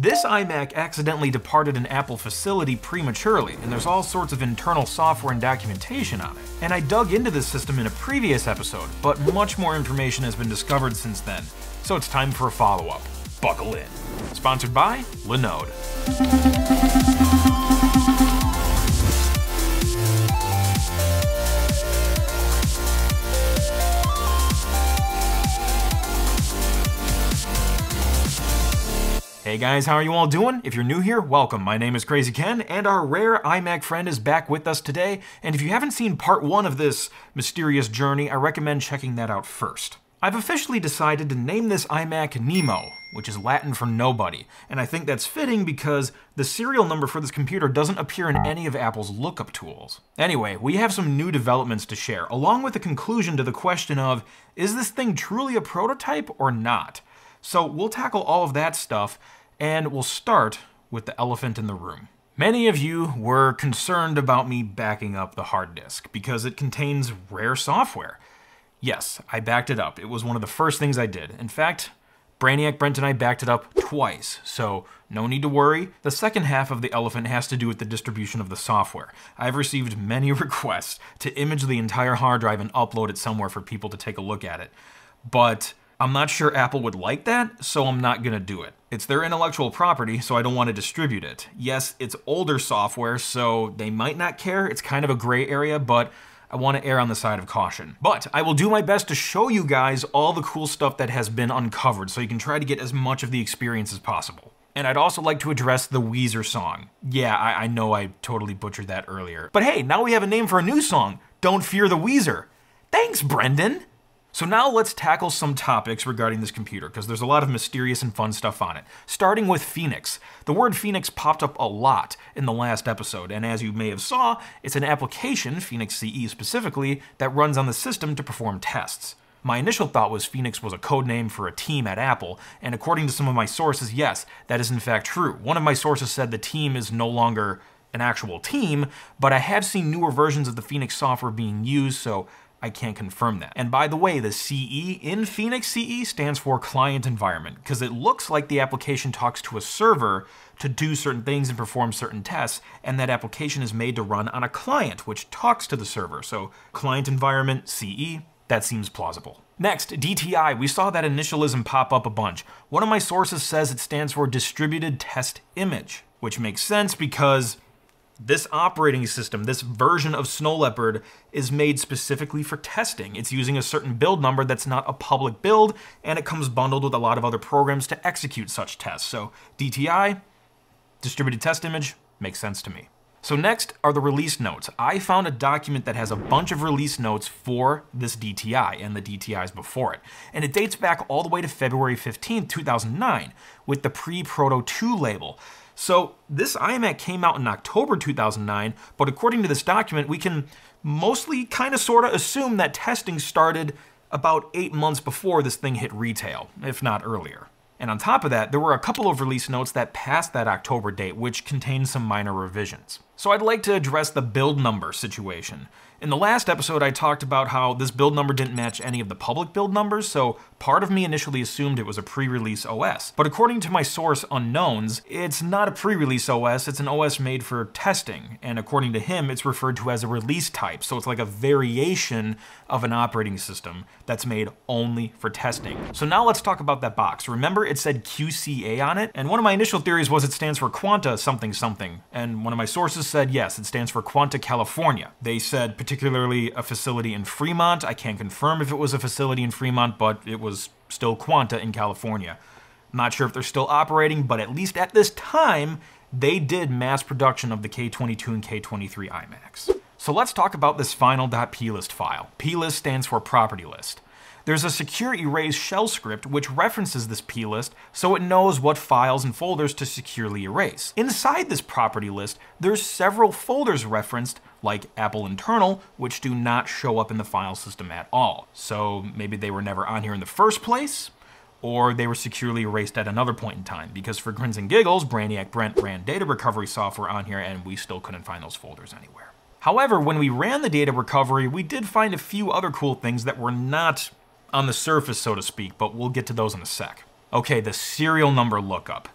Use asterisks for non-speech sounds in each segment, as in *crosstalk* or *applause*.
This iMac accidentally departed an Apple facility prematurely, and there's all sorts of internal software and documentation on it. And I dug into this system in a previous episode, but much more information has been discovered since then, so it's time for a follow-up. Buckle in. Sponsored by Linode. Hey guys, how are you all doing? If you're new here, welcome. My name is Krazy Ken, and our rare iMac friend is back with us today. And if you haven't seen part one of this mysterious journey, I recommend checking that out first. I've officially decided to name this iMac Nemo, which is Latin for nobody, and I think that's fitting because the serial number for this computer doesn't appear in any of Apple's lookup tools. Anyway, we have some new developments to share, along with a conclusion to the question of, is this thing truly a prototype or not? So we'll tackle all of that stuff, and we'll start with the elephant in the room. Many of you were concerned about me backing up the hard disk because it contains rare software. Yes, I backed it up. It was one of the first things I did. In fact, Brainiac Brent and I backed it up twice, so no need to worry. The second half of the elephant has to do with the distribution of the software. I've received many *laughs* requests to image the entire hard drive and upload it somewhere for people to take a look at it. But I'm not sure Apple would like that, so I'm not gonna do it. It's their intellectual property, so I don't want to distribute it. Yes, it's older software, so they might not care. It's kind of a gray area, but I want to err on the side of caution. But I will do my best to show you guys all the cool stuff that has been uncovered so you can try to get as much of the experience as possible. And I'd also like to address the Weezer song. Yeah, I, I know I totally butchered that earlier. But hey, now we have a name for a new song Don't Fear the Weezer. Thanks, Brendan! So now let's tackle some topics regarding this computer, because there's a lot of mysterious and fun stuff on it. Starting with Phoenix. The word Phoenix popped up a lot in the last episode, and as you may have saw, it's an application, Phoenix CE specifically, that runs on the system to perform tests. My initial thought was Phoenix was a code name for a team at Apple, and according to some of my sources, yes, that is in fact true. One of my sources said the team is no longer an actual team, but I have seen newer versions of the Phoenix software being used, so I can't confirm that. And by the way, the CE in Phoenix CE stands for client environment because it looks like the application talks to a server to do certain things and perform certain tests, and that application is made to run on a client which talks to the server. So client environment CE, that seems plausible. Next, DTI. We saw that initialism pop up a bunch. One of my sources says it stands for Distributed Test Image, which makes sense because this operating system, this version of Snow Leopard, is made specifically for testing. It's using a certain build number that's not a public build, and it comes bundled with a lot of other programs to execute such tests. So DTI, distributed test image, makes sense to me. So next are the release notes. I found a document that has a bunch of release notes for this DTI and the DTIs before it. And it dates back all the way to February 15, 2009, with the pre-Proto 2 label. So this iMac came out in October 2009, but according to this document, we can mostly kind of sort of assume that testing started about eight months before this thing hit retail, if not earlier. And on top of that, there were a couple of release notes that passed that October date, which contained some minor revisions. So I'd like to address the build number situation. In the last episode, I talked about how this build number didn't match any of the public build numbers, so part of me initially assumed it was a pre-release OS. But according to my source, Unknownz, it's not a pre-release OS, it's an OS made for testing. And according to him, it's referred to as a release type, so it's like a variation of an operating system that's made only for testing. So now let's talk about that box. Remember it said QCA on it? And one of my initial theories was it stands for Quanta something something. And one of my sources said yes, it stands for Quanta California. They said particularly a facility in Fremont. I can't confirm if it was a facility in Fremont, but it was still Quanta in California. I'm not sure if they're still operating, but at least at this time, they did mass production of the K22 and K23 iMacs. So let's talk about this final.plist file. plist stands for property list. There's a secure erase shell script which references this plist so it knows what files and folders to securely erase. Inside this property list, there's several folders referenced like Apple internal, which do not show up in the file system at all. So maybe they were never on here in the first place, or they were securely erased at another point in time. Because for grins and giggles, Brainiac Brent ran data recovery software on here and we still couldn't find those folders anywhere. However, when we ran the data recovery, we did find a few other cool things that were not on the surface, so to speak, but we'll get to those in a sec. Okay, the serial number lookup.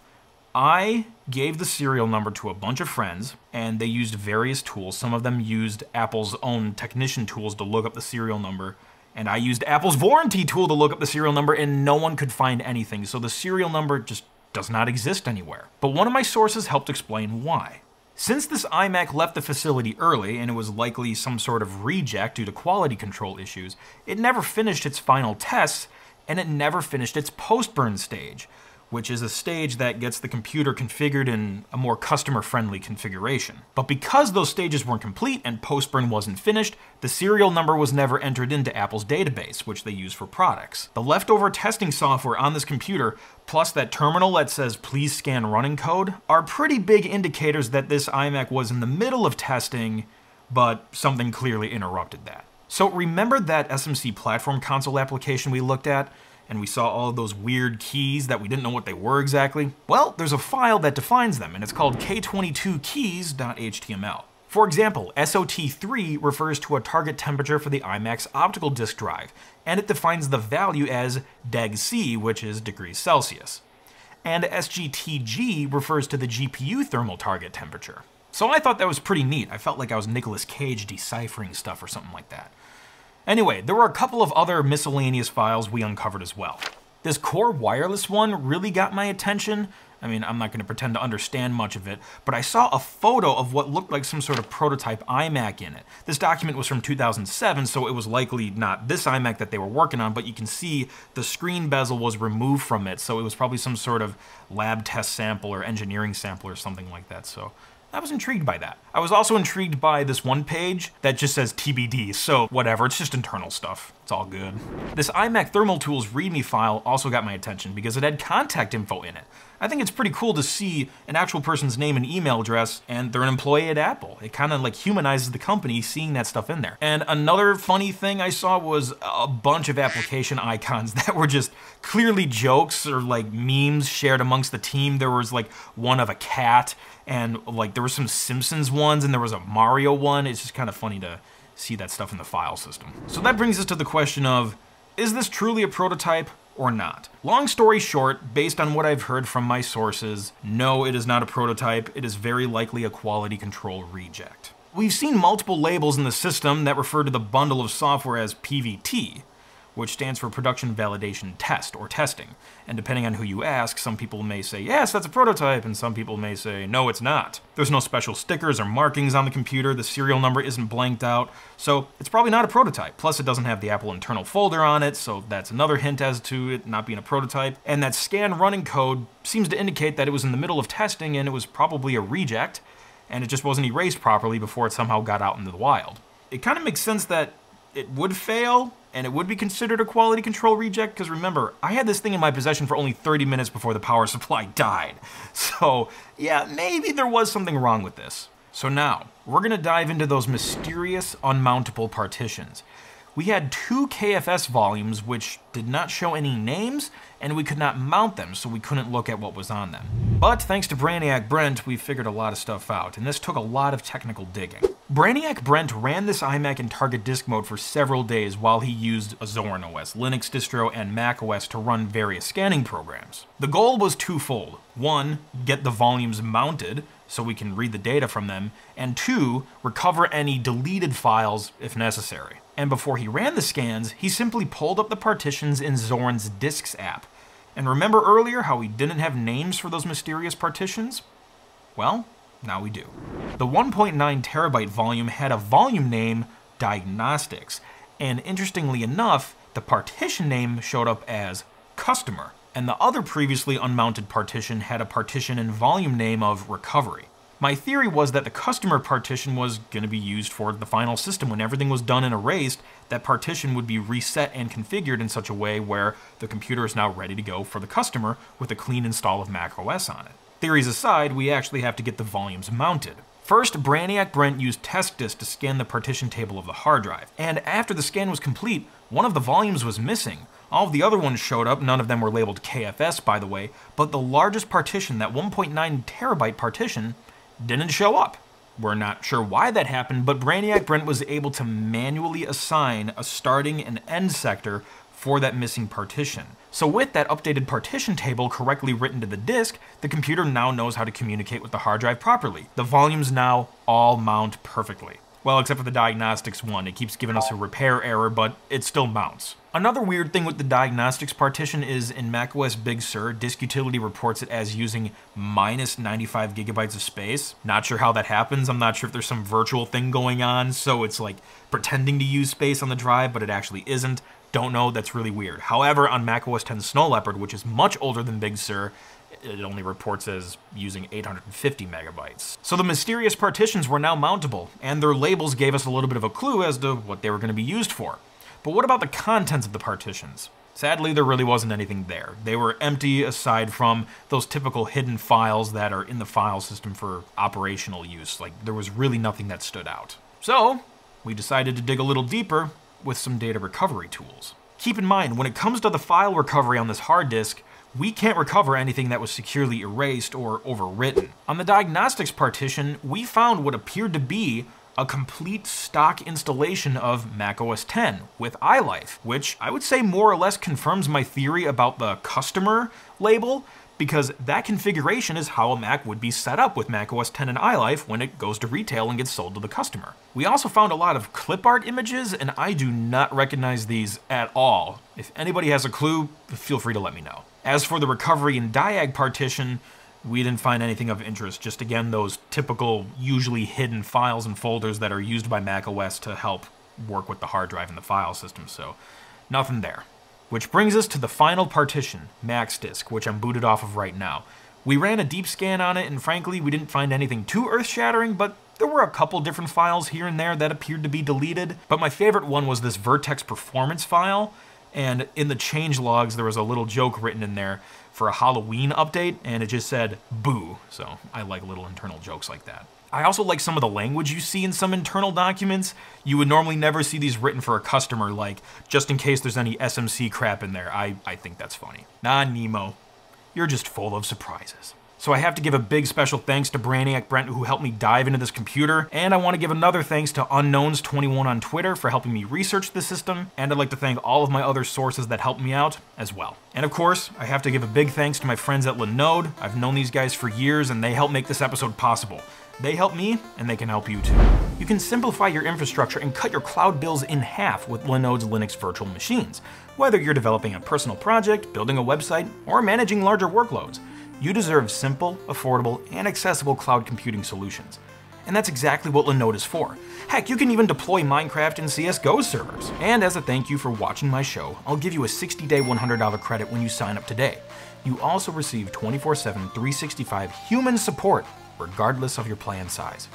I gave the serial number to a bunch of friends, and they used various tools. Some of them used Apple's own technician tools to look up the serial number, and I used Apple's warranty tool to look up the serial number, and no one could find anything. So the serial number just does not exist anywhere. But one of my sources helped explain why. Since this iMac left the facility early and it was likely some sort of reject due to quality control issues, it never finished its final tests and it never finished its post-burn stage, which is a stage that gets the computer configured in a more customer-friendly configuration. But because those stages weren't complete and post-burn wasn't finished, the serial number was never entered into Apple's database, which they use for products. The leftover testing software on this computer, plus that terminal that says please scan running code, are pretty big indicators that this iMac was in the middle of testing, but something clearly interrupted that. So remember that SMC platform console application we looked at? And we saw all those weird keys that we didn't know what they were exactly? Well, there's a file that defines them, and it's called k22keys.html. For example, SOT3 refers to a target temperature for the iMac's optical disk drive, and it defines the value as deg-C, which is degrees Celsius. And SGTG refers to the GPU thermal target temperature. So I thought that was pretty neat. I felt like I was Nicolas Cage deciphering stuff or something like that. Anyway, there were a couple of other miscellaneous files we uncovered as well. This core wireless one really got my attention. I mean, I'm not going to pretend to understand much of it, but I saw a photo of what looked like some sort of prototype iMac in it. This document was from 2007, so it was likely not this iMac that they were working on, but you can see the screen bezel was removed from it, so it was probably some sort of lab test sample or engineering sample or something like that. So I was intrigued by that. I was also intrigued by this one page that just says TBD, so whatever, it's just internal stuff. It's all good. This iMac Thermal Tools README file also got my attention because it had contact info in it. I think it's pretty cool to see an actual person's name and email address and they're an employee at Apple. It kind of like humanizes the company seeing that stuff in there. And another funny thing I saw was a bunch of application icons *laughs* that were just clearly jokes or like memes shared amongst the team. There was like one of a cat and like there were some Simpsons ones and there was a Mario one. It's just kind of funny to see that stuff in the file system. So that brings us to the question of, is this truly a prototype or not? Long story short, based on what I've heard from my sources, no, it is not a prototype. It is very likely a quality control reject. We've seen multiple labels in the system that refer to the bundle of software as PVT, which stands for Production Validation Test, or testing. And depending on who you ask, some people may say, yes, that's a prototype, and some people may say, no, it's not. There's no special stickers or markings on the computer, the serial number isn't blanked out, so it's probably not a prototype. Plus, it doesn't have the Apple internal folder on it, so that's another hint as to it not being a prototype. And that scan running code seems to indicate that it was in the middle of testing and it was probably a reject, and it just wasn't erased properly before it somehow got out into the wild. It kind of makes sense that it would fail, and it would be considered a quality control reject because remember, I had this thing in my possession for only 30 minutes before the power *laughs* supply died. So yeah, maybe there was something wrong with this. So now, we're gonna dive into those mysterious unmountable partitions. We had two KFS volumes which did not show any names, and we could not mount them, so we couldn't look at what was on them. But thanks to Brainiac Brent, we figured a lot of stuff out, and this took a lot of technical digging. Brainiac Brent ran this iMac in target disk mode for several days while he used a Zorin OS, Linux distro, and Mac OS to run various scanning programs. The goal was twofold. One, get the volumes mounted, so we can read the data from them, and two, recover any deleted files if necessary. And before he ran the scans, he simply pulled up the partitions in Zorin's Disks app. And remember earlier how we didn't have names for those mysterious partitions? Well, now we do. The 1.9 terabyte volume had a volume name, Diagnostics, and interestingly enough, the partition name showed up as Customer, and the other previously unmounted partition had a partition and volume name of Recovery. My theory was that the customer partition was going to be used for the final system. When everything was done and erased, that partition would be reset and configured in such a way where the computer is now ready to go for the customer with a clean install of macOS on it. Theories aside, we actually have to get the volumes mounted. First, Brainiac Brent used TestDisk to scan the partition table of the hard drive, and after the scan was complete, one of the volumes was missing. All of the other ones showed up, none of them were labeled KFS by the way, but the largest partition, that 1.9 terabyte partition, didn't show up. We're not sure why that happened, but Brainiac Brent was able to manually assign a starting and end sector for that missing partition. So with that updated partition table correctly written to the disk, the computer now knows how to communicate with the hard drive properly. The volumes now all mount perfectly. Well, except for the diagnostics one. It keeps giving us a repair error, but it still mounts. Another weird thing with the diagnostics partition is in macOS Big Sur, Disk Utility reports it as using minus 95 gigabytes of space. Not sure how that happens. I'm not sure if there's some virtual thing going on, so it's like pretending to use space on the drive, but it actually isn't. Don't know, that's really weird. However, on macOS 10 Snow Leopard, which is much older than Big Sur, it only reports as using 850 megabytes. So the mysterious partitions were now mountable, and their labels gave us a little bit of a clue as to what they were going to be used for. But what about the contents of the partitions? Sadly, there really wasn't anything there. They were empty aside from those typical hidden files that are in the file system for operational use. Like, there was really nothing that stood out. So, we decided to dig a little deeper with some data recovery tools. Keep in mind, when it comes to the file recovery on this hard disk, we can't recover anything that was securely erased or overwritten. On the diagnostics partition, we found what appeared to be a complete stock installation of macOS 10 with iLife, which I would say more or less confirms my theory about the customer label, because that configuration is how a Mac would be set up with macOS 10 and iLife when it goes to retail and gets sold to the customer. We also found a lot of clip art images, and I do not recognize these at all. If anybody has a clue, feel free to let me know. As for the recovery and diag partition, we didn't find anything of interest. Just again, those typical, usually hidden files and folders that are used by macOS to help work with the hard drive and the file system. So, nothing there. Which brings us to the final partition, Max Disk, which I'm booted off of right now. We ran a deep scan on it, and frankly, we didn't find anything too earth shattering, but there were a couple different files here and there that appeared to be deleted. But my favorite one was this Vertex Performance file and in the change logs, there was a little joke written in there for a Halloween update, and it just said boo. So I like little internal jokes like that. I also like some of the language you see in some internal documents. You would normally never see these written for a customer, like, just in case there's any SMC crap in there. I, I think that's funny. Nah, Nemo. You're just full of surprises. So I have to give a big special thanks to Brainiac Brent who helped me dive into this computer, and I want to give another thanks to Unknownz21 on Twitter for helping me research the system, and I'd like to thank all of my other sources that helped me out as well. And of course, I have to give a big thanks to my friends at Linode. I've known these guys for years and they helped make this episode possible. They help me, and they can help you too. You can simplify your infrastructure and cut your cloud bills in half with Linode's Linux virtual machines. Whether you're developing a personal project, building a website, or managing larger workloads, you deserve simple, affordable, and accessible cloud computing solutions. And that's exactly what Linode is for. Heck, you can even deploy Minecraft and CSGO servers. And as a thank you for watching my show, I'll give you a 60-day $100 credit when you sign up today. You also receive 24-7, 365 human support, regardless of your plan size.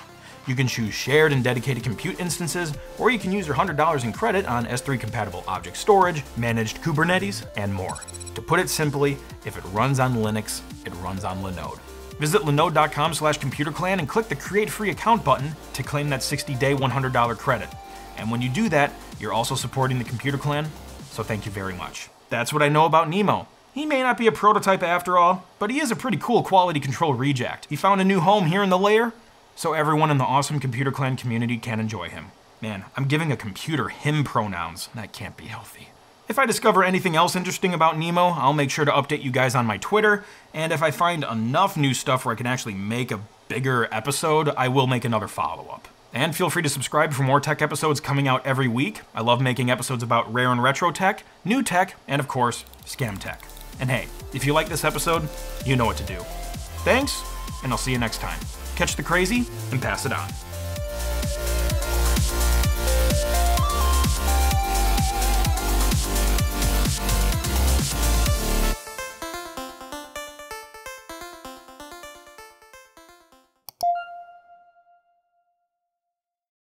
You can choose shared and dedicated compute instances, or you can use your $100 in credit on S3 compatible object storage, managed Kubernetes, and more. To put it simply, if it runs on Linux, it runs on Linode. Visit linode.com slash computerclan and click the create free account button to claim that 60 day $100 credit. And when you do that, you're also supporting the Computer Clan, so thank you very much. That's what I know about Nemo. He may not be a prototype after all, but he is a pretty cool quality control reject. He found a new home here in the lair, so everyone in the awesome Computer Clan community can enjoy him. Man, I'm giving a computer him pronouns. That can't be healthy. If I discover anything else interesting about Nemo, I'll make sure to update you guys on my Twitter, and if I find enough new stuff where I can actually make a bigger episode, I will make another follow-up. And feel free to subscribe for more tech episodes coming out every week. I love making episodes about rare and retro tech, new tech, and of course, scam tech. And hey, if you like this episode, you know what to do. Thanks, and I'll see you next time. Catch the crazy and pass it on.